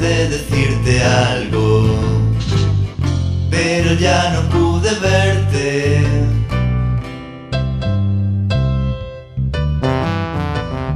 de decirte algo, pero ya no pude verte.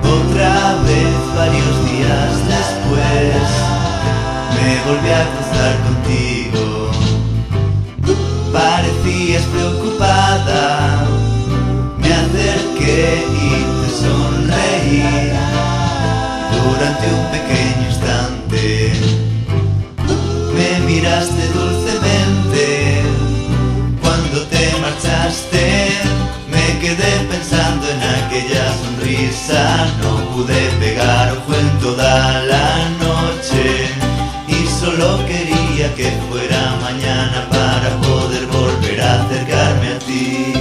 Otra vez varios días después me volví a cruzar contigo. Parecías preocupada, me acerqué y te sonreí durante un pequeño instante. Me miraste dulcemente cuando te marchaste. Me quedé pensando en aquella sonrisa, no pude pegar ojo en toda la noche y solo quería que fuera mañana para poder volver a acercarme a ti.